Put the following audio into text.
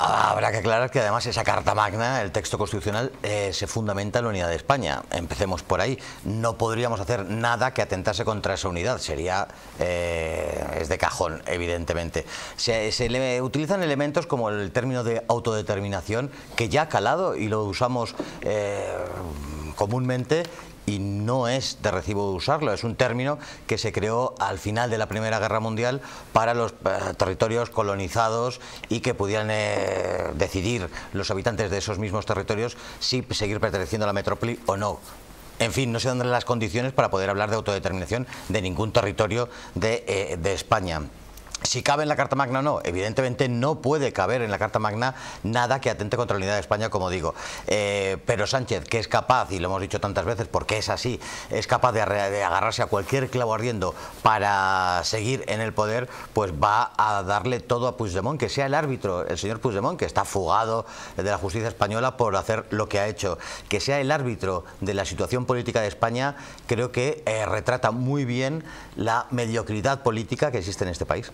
Habrá que aclarar que además esa Carta Magna, el texto constitucional, eh, se fundamenta en la unidad de España. Empecemos por ahí. No podríamos hacer nada que atentase contra esa unidad. Sería, eh, es de cajón, evidentemente. Se, le utilizan elementos como el término de autodeterminación, que ya ha calado y lo usamos eh, comúnmente y no es de recibo usarlo, es un término que se creó al final de la Primera Guerra Mundial para los eh, territorios colonizados y que pudieran eh, decidir los habitantes de esos mismos territorios si seguir perteneciendo a la metrópoli o no. En fin, no se dan las condiciones para poder hablar de autodeterminación de ningún territorio de, eh, de España. Si cabe en la Carta Magna o no, evidentemente no puede caber en la Carta Magna nada que atente contra la unidad de España, como digo. Eh, pero Sánchez, que es capaz, y lo hemos dicho tantas veces porque es así, es capaz de, agarrarse a cualquier clavo ardiendo para seguir en el poder, pues va a darle todo a Puigdemont, que sea el árbitro, el señor Puigdemont, que está fugado de la justicia española por hacer lo que ha hecho, que sea el árbitro de la situación política de España, creo que eh, retrata muy bien la mediocridad política que existe en este país.